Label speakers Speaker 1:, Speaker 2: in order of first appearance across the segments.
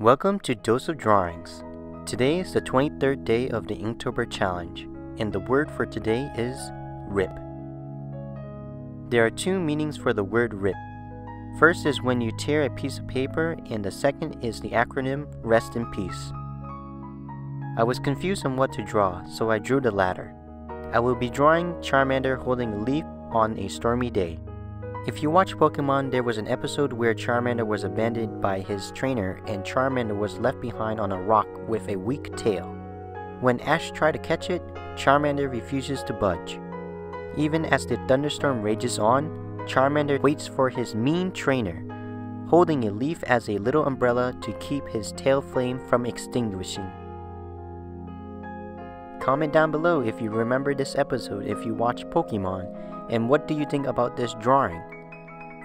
Speaker 1: Welcome to Dose of Drawings. Today is the 23rd day of the Inktober Challenge, and the word for today is rip. There are two meanings for the word rip. First is when you tear a piece of paper, and the second is the acronym Rest in Peace. I was confused on what to draw, so I drew the latter. I will be drawing Charmander holding a leaf on a stormy day. If you watch Pokemon, there was an episode where Charmander was abandoned by his trainer and Charmander was left behind on a rock with a weak tail. When Ash tried to catch it, Charmander refuses to budge. Even as the thunderstorm rages on, Charmander waits for his mean trainer, holding a leaf as a little umbrella to keep his tail flame from extinguishing. Comment down below if you remember this episode if you watch Pokemon and what do you think about this drawing.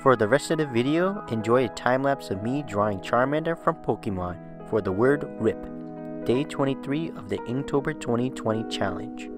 Speaker 1: For the rest of the video, enjoy a time lapse of me drawing Charmander from Pokemon for the word RIP, day 23 of the Inktober 2020 challenge.